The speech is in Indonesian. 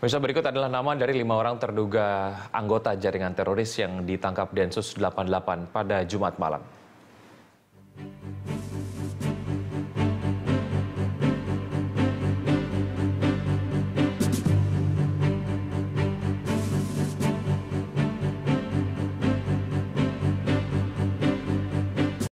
Pemirsa berikut adalah nama dari lima orang terduga anggota jaringan teroris yang ditangkap Densus 88 pada Jumat malam.